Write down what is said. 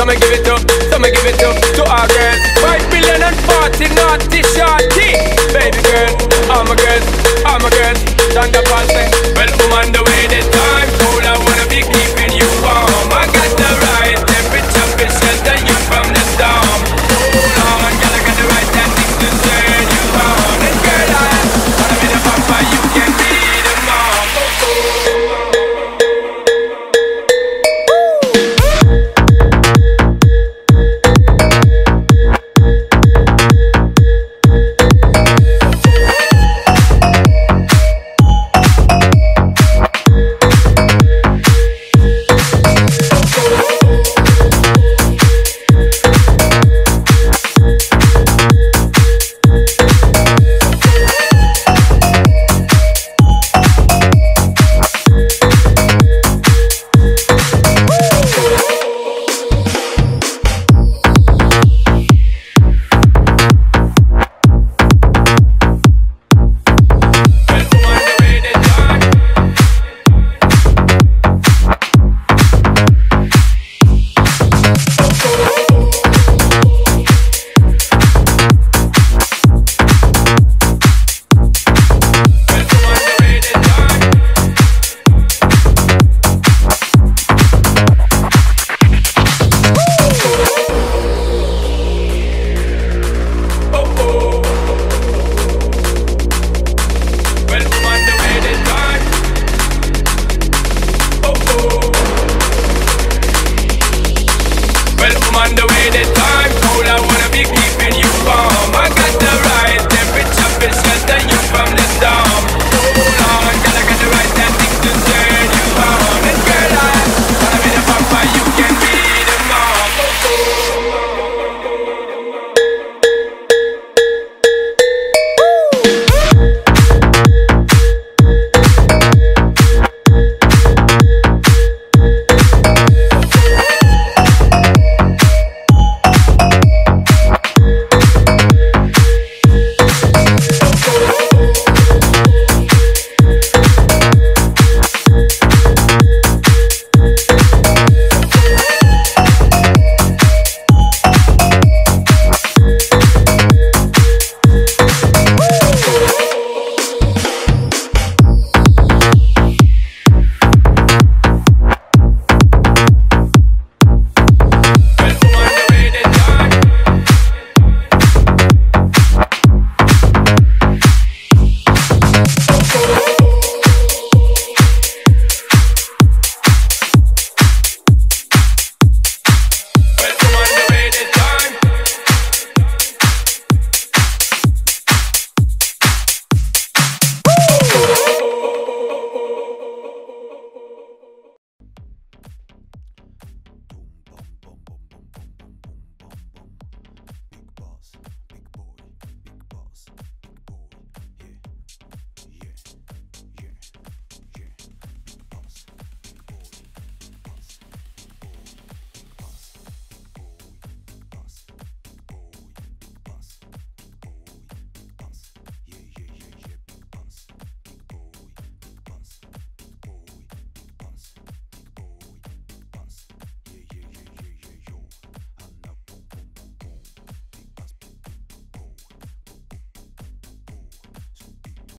So me give it up, so me give it up to our girls. Five billion and forty naughty shorty. Baby girl, I'm a girl, I'm a girl. Stand up and say, well, woman the way.